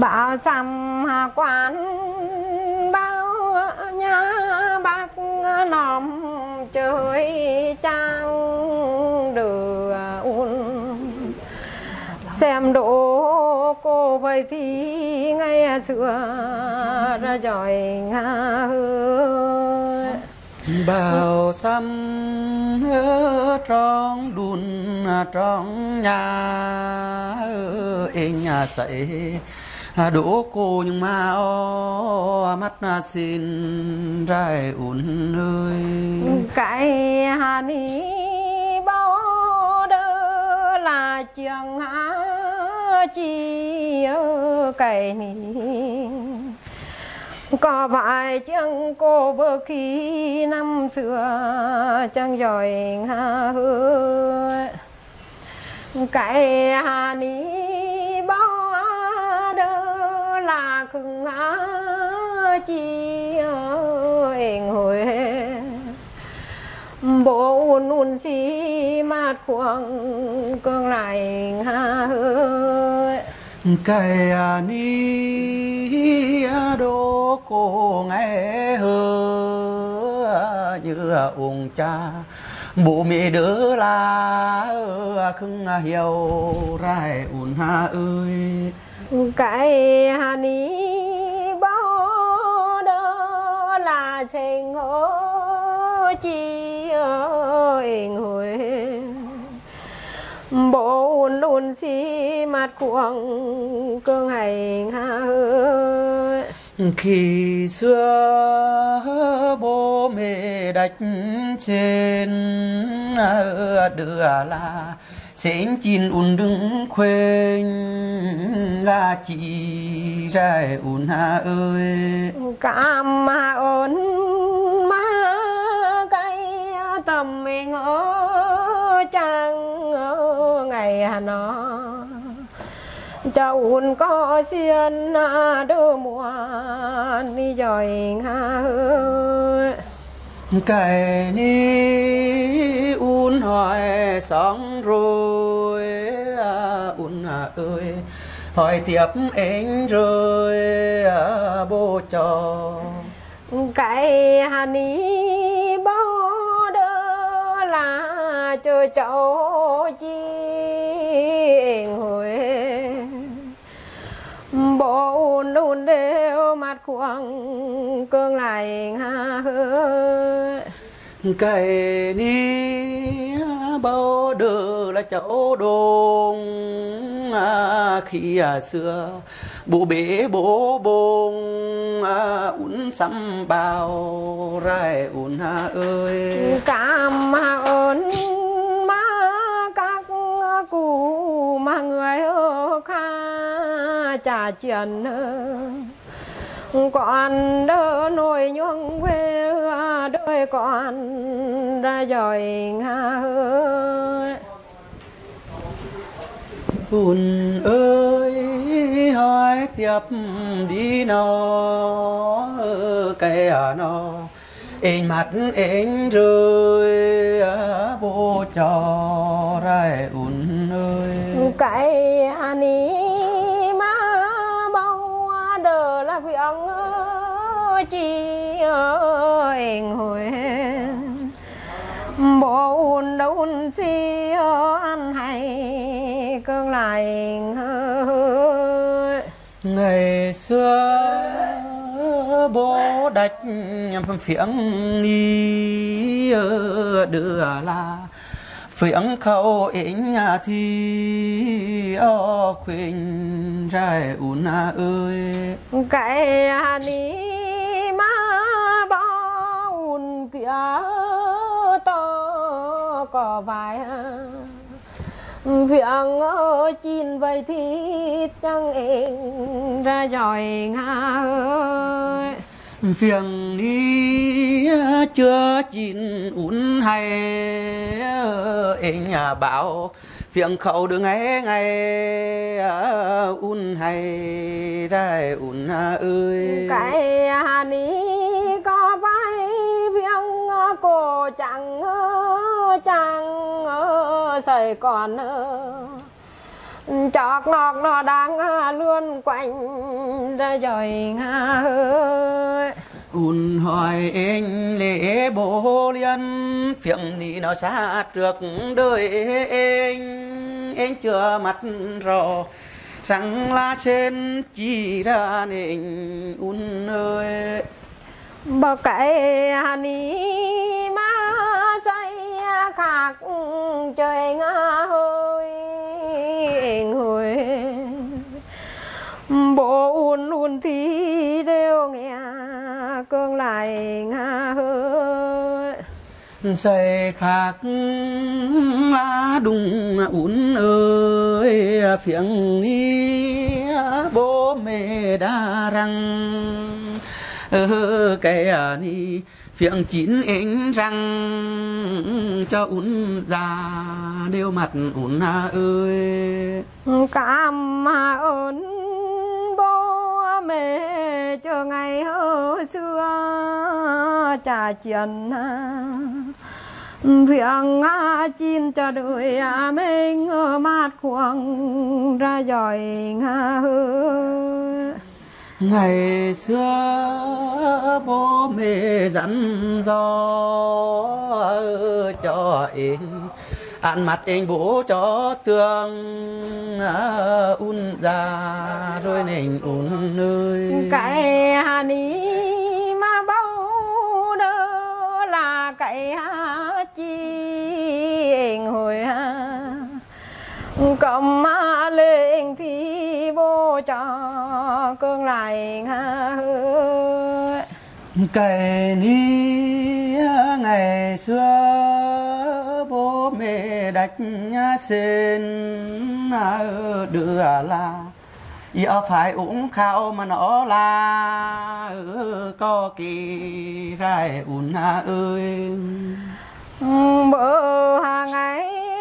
bảo xăm quán, bao nhà bác nòm chơi trang đường un xem độ cô vậy thì ngày xưa ra giỏi nga hương bao xăm ở trong đun trong nhà in nhà sậy đỗ cô nhưng mà o mắt na xin rai ủn ơi. Cái hà ni bao đơ là trường hà chi cái ni có vài chương cô bơ khi năm xưa chẳng giỏi nga hứa cái hà ni bó đơ là khừng á chi ơi hồi bộ un un si mát khoang cương lại ha hứa cái à, ni à, đô cô nghe hơ, như à, ông cha bố mẹ đỡ là khưng hiểu rai ủn ha ơi. Cái hà ni bao đỡ là trình ngô chi ơi hồi bộ luôn si mặt cuồng cương hành ha ơi khi xưa bố mẹ đạch trên đưa là xin chín un đứng khuyên là chị ra un ha ơi. Cảm mà ơn má cái tầm mình trang hà nó. Cho un có xiên đơ mùa rồi nga ơi cái ni un hỏi xong rồi à, un à ơi hỏi tiếp anh rồi à, bố cho. Cái hà ni bao đơ là chơi cháu chi bộ luôn đều mặt khoang cương lại nga hứa cái ni bao đờ là cháu đồn à, khi à, xưa bố bế bố bông à, uốn sắm bao rai uốn ha ơi. Cảm ơn má các cụ mà người ở trả tiền còn đỡ nồi nhung quê đôi con ra rồi nga Bùn ơi hỏi tiếp đi nó à nó anh mặt anh rơi bố cho rai ùn ơi. Cái anh má chi ơi hồi bộ un đâu un si ăn hay cương lại hơi. Ngày xưa bố đạch phiếng đi đưa là phiếng khâu ảnh thì ô khuyên rai ùn ơi. Cái un kia to có vài việc chín vậy thì chẳng em ra giỏi nga ơi. Phiền đi chưa chín ún hay anh nhà bảo phiền khẩu được ngày ngày un hay ra un ơi. Cái ani có vai chẳng chẳng sài còn chọt nọt nó đang luôn quanh rồi nga ơi. Un hỏi anh lễ bố liên phiệng ni nó xa trước đời anh. Anh chưa mặt rõ rằng là trên chỉ ra nên un ơi. Bờ cậy ni ma say khạc trời nga hơi hồi bộ un un thì đều nghe cương lại nga hơi say khạc lá đùng un ơi phiền ni bố mẹ đã răng. Ơ cái à ni phiện chín ánh răng cho ún già, đeo mặt un ơi. Cảm mà ơn bố mẹ cho ngày hồi xưa trà chuyện việc chín cho đời mình mát khoảng ra giỏi nga ơi ngày xưa bố mẹ dặn dò cho em ăn mặt anh bố cho tương à, un già rồi nền un nơi. Cái hà ni mà bao đỡ là cái hà chi anh hồi cầm lên thì cho cương lại nga cái ni ngày xưa bố mẹ đạch xin đưa là Giờ phải uống khao mà nó là có kỳ rai un ơi. Bữa hàng khắp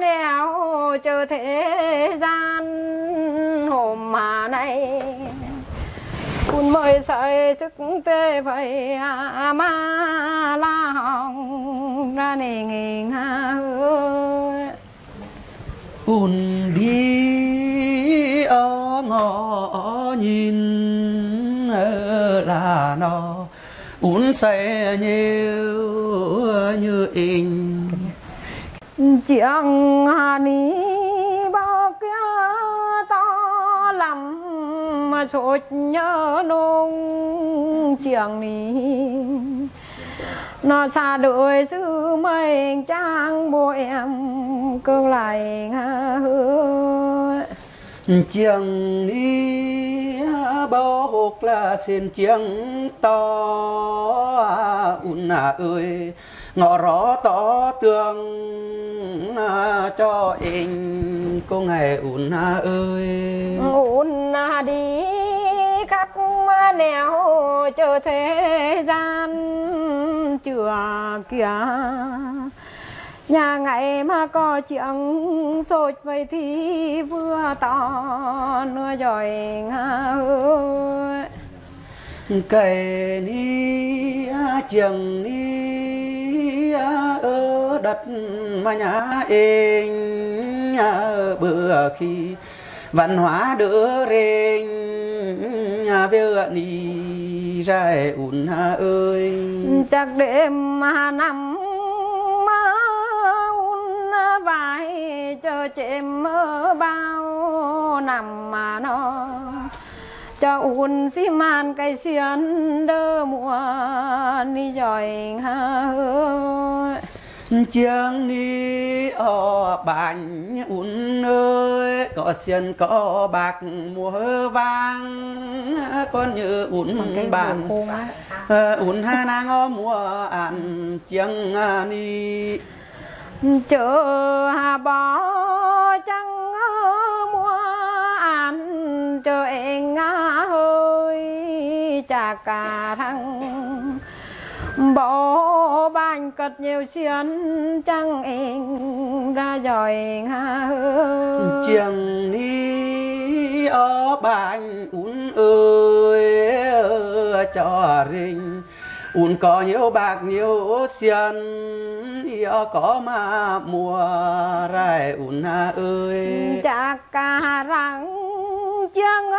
nẻo chờ thế gian hôm mà nay. Un mới say sức tê vậy à, à ma la hồng ra nề nghề nga ơi đi ở ngõ nhìn là nó. Uốn say nhiều như in chiang ni bao kia to lắm mà sốt nhớ nông chiang ni nó xa đời sư mình trang bộ em cơ lại nga hứa. Chiang ni bao hộp là xin chiếng to. Un à ơi, ngõ rõ tỏ tường à, cho anh cô ngày un à ơi. Un à đi khắp nẻo chờ thế gian chừa kìa nhà ngày mà có chuyện sốt vậy thì vừa to nữa rồi nga ơi cái ni chiang ni ở đất mà nhà anh bữa khi. Văn hóa đỡ rên nhà về ni ra un ơi. Chắc đêm mà nằm chờ chém mơ bao nằm mà nó. Cho un xi man cây xiên đơ mùa ni giỏi ha ơi chiang ni ở bánh un ơi có xiên có bạc mùa vàng con như un bàn. un ha nang ở mùa ăn chiang ni chưa bỏ bó trăng ăn chờ em hơi chả cả thằng bỏ bánh cật nhiều xiên trăng em ra giỏi ha chiêng đi ở bánh uống ơi, cho rình un có nhiều bạc, nhiều xiên yo có mà mùa rai un ún ơi. Chả ca răng chiang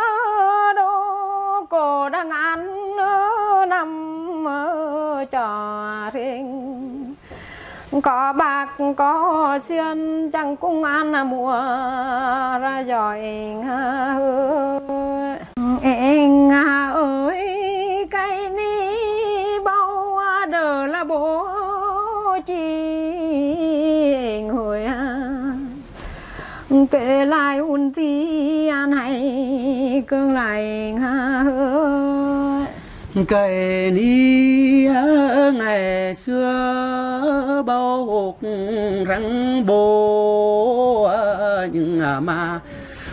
đô cô đang ăn nằm trò riêng. Có bạc có xiên chẳng cũng ăn mùa ra giỏi. Em ơi. Kể lại un ti an hay cương lại cây ni ngày xưa bao hộp răng bố nhưng mà.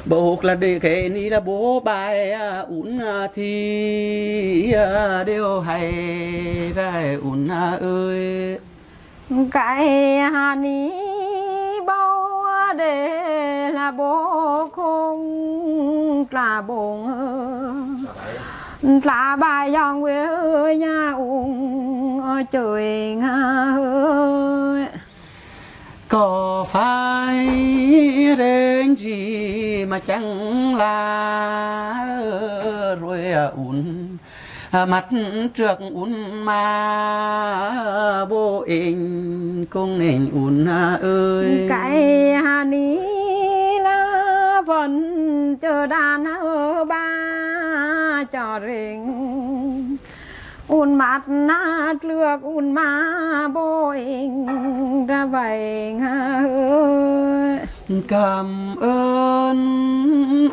Bố hộp là để cái ni là bố bài ún thì đều hay ra ún ơi. Cái hà ni bao để bố không là bồn là bài dòng quê nhà uống trời ơi có phải đến gì mà chẳng là rồi ún mặt trước ún mà bố anh cũng nên ún ơi cái hà ní vẫn chờ đàn ở ba trò rình. Un mặt nát lược un ma bôi ra vậy cảm ơn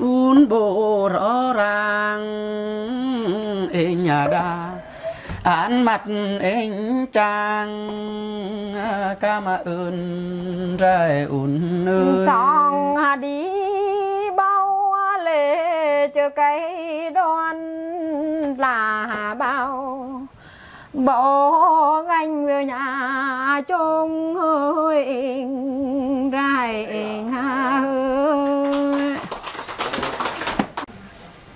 un bộ rõ ràng em nhà đa án mặt anh trang cảm ơn ra un ơi xong đi chờ cái đoan là bao. Bỏ gánh về nhà chung hơi rai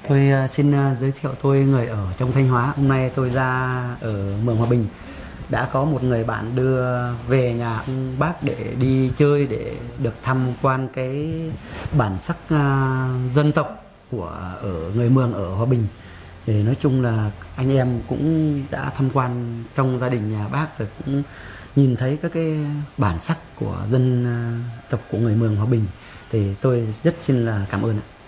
Tôi à, xin à, giới thiệu tôi người ở trong Thanh Hóa. Hôm nay tôi ra ở Mường Hòa Bình. Đã có một người bạn đưa về nhà ông bác để đi chơi, để được tham quan cái bản sắc à, dân tộc của, ở người Mường ở Hòa Bình. Thì nói chung là anh em cũng đã tham quan trong gia đình nhà bác rồi cũng nhìn thấy các cái bản sắc của dân à, tộc của người Mường Hòa Bình. Thì tôi rất xin là cảm ơn ạ.